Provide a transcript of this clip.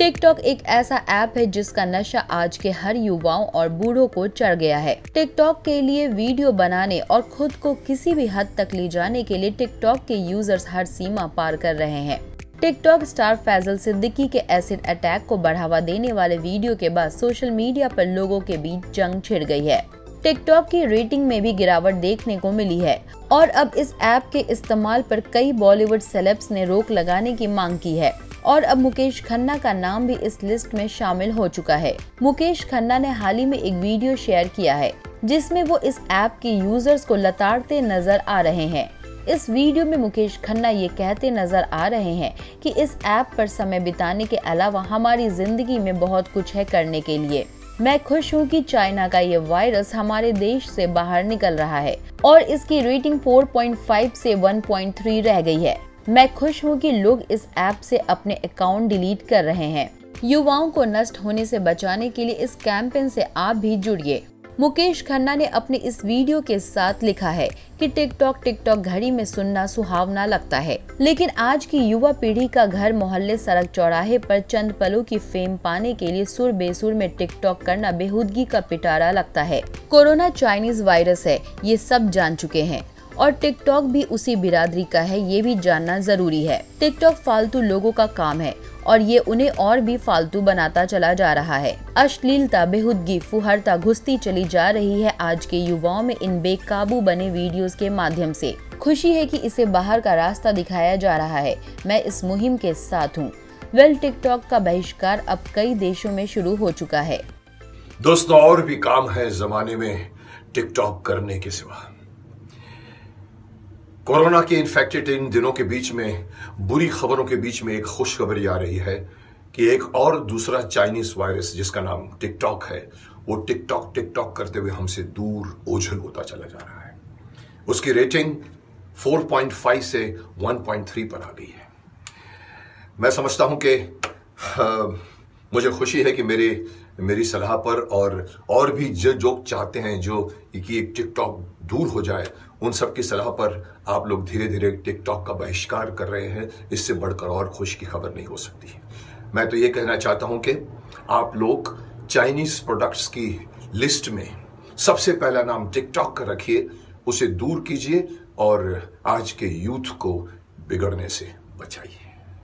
TikTok एक ऐसा app है जिसका नशा आज के हर युवाओं और बूढ़ों को चढ़ गया है। टिकटॉक के लिए वीडियो बनाने और खुद को किसी भी हद तक ले जाने के लिए टिकटॉक के यूज़र्स हर सीमा पार कर रहे हैं। टिकटॉक स्टार फैजल सिद्दीकी के एसिड अटैक को बढ़ावा देने वाले वीडियो के बाद सोशल मीडिया पर लोगों के बीच जंग छिड़ गई है। टिकटॉक की रेटिंग में भी गिरावट देखने को मिली है और अब इस ऐप के इस्तेमाल पर कई बॉलीवुड सेलेब्स ने रोक लगाने की मांग की है। और अब मुकेश खन्ना का नाम भी इस लिस्ट में शामिल हो चुका है। मुकेश खन्ना ने हाल ही में एक वीडियो शेयर किया है, जिसमें वो इस ऐप के यूज़र्स को लताड़ते नज़र आ रहे हैं। इस वीडियो में मुकेश खन्ना ये कहते नज़र आ रहे हैं कि इस ऐप पर समय बिताने के अलावा हमारी ज़िंदगी में बहुत कुछ है करने के लिए। मैं खुश हूँ कि चाइना का ये वायरस हमारे देश से बाहर निकल रहा है और इसकी रेटिंग 4.5 से 1.3 रह गई है। मैं खुश हूँ कि लोग इस ऐप से अपने अकाउंट डिलीट कर रहे हैं। युवाओं को नष्ट होने से बचाने के लिए इस कैंपेन से आप भी जुड़िए। मुकेश खन्ना ने अपने इस वीडियो के साथ लिखा है कि टिकटॉक टिकटॉक घड़ी में सुनना सुहावना लगता है। लेकिन आज की युवा पीढ़ी का घर मोहल्ले सड़क चौराहे पर चंद पलों की फेम पाने के लिए सुर बेसुर में टिकटॉक करना बेहूदगी का पिटारा लगता है। कोरोना चाइनीज़ वायरस है, ये सब जान चुके हैं। और टिकटॉक भी उसी बिरादरी का है, ये भी जानना ज़रूरी है। टिकटॉक फालतू लोगों का काम है और ये उन्हें और भी फालतू बनाता चला जा रहा है। अश्लीलता बेहुदगी फुहरता, घुसती चली जा रही है आज के युवाओं में इन बेकाबू बने वीडियोस के माध्यम से। खुशी है कि इसे बाहर का रास्ता दिखाया जा रहा है। मैं इस मुहिम के साथ हूँ। वेल, टिकटॉक का बहिष्कार अब कई देशों में शुरू हो चुका है। दोस्तों, और भी काम है जमाने में टिकटॉक करने के सिवा। कोरोना के इन्फेक्टेड इन दिनों के बीच में, बुरी खबरों के बीच में एक खुशखबरी आ रही है कि एक और दूसरा चाइनीज़ वायरस जिसका नाम टिकटॉक है, वो टिकटॉक टिकटॉक करते हुए हमसे दूर ओझल होता चला जा रहा है। उसकी रेटिंग 4.5 से 1.3 पर आ गई है। मैं समझता हूँ कि मुझे खुशी है कि मेरे मेरी सलाह पर और और भी जो जो चाहते हैं, जो कि एक टिकटॉक दूर हो जाए, उन सब की सलाह पर आप लोग धीरे धीरे टिकटॉक का बहिष्कार कर रहे हैं। इससे बढ़कर और खुश की खबर नहीं हो सकती। मैं तो ये कहना चाहता हूँ कि आप लोग चाइनीज़ प्रोडक्ट्स की लिस्ट में सबसे पहला नाम टिकटॉक का रखिए, उसे दूर कीजिए और आज के यूथ को बिगड़ने से बचाइए।